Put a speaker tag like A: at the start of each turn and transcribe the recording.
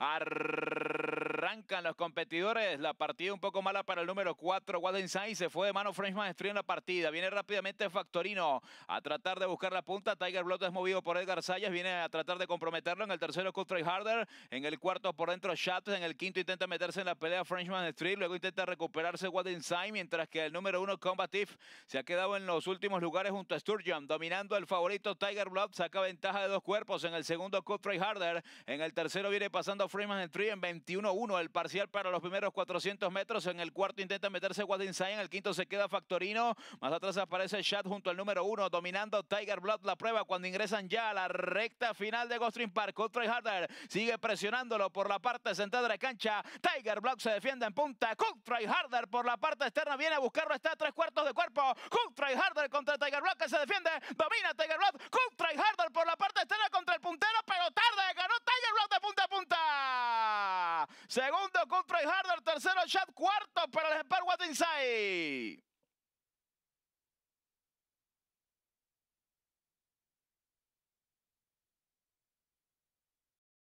A: Arr. Arrancan los competidores. La partida un poco mala para el número 4, Wadding Sainz. Se fue de mano Frenchman Street en la partida. Viene rápidamente Factorino a tratar de buscar la punta. Tiger Blood es movido por Edgar Sayas. Viene a tratar de comprometerlo. En el tercero, Cutray Harder. En el cuarto, por dentro, Chat. En el quinto, intenta meterse en la pelea Frenchman Street. Luego intenta recuperarse Wadding Sainz. Mientras que el número 1, Combative, se ha quedado en los últimos lugares junto a Sturgeon. Dominando el favorito Tiger Blood. Saca ventaja de dos cuerpos. En el segundo, Cutray Harder. En el tercero viene pasando Freeman Street en 21-1. El parcial para los primeros 400 metros. En el cuarto intenta meterse Wadding Sainz. En el quinto se queda Factorino. Más atrás aparece Chat junto al número uno, dominando Tiger Blood la prueba cuando ingresan ya a la recta final de Gostring Park. Cutray Harder sigue presionándolo por la parte central de la cancha. Tiger Blood se defiende en punta. Cutray Harder por la parte externa viene a buscarlo. Está a tres cuartos de cuerpo. Cutray Harder contra Tiger Blood que se defiende. Domina Tiger Blood. Cutray Harder por la parte externa contra el puntero, pero tarde. Ganó Tiger Blood de punta a punta. Segundo Cutray Harder. Tercero Chat. Cuarto para el Empire What.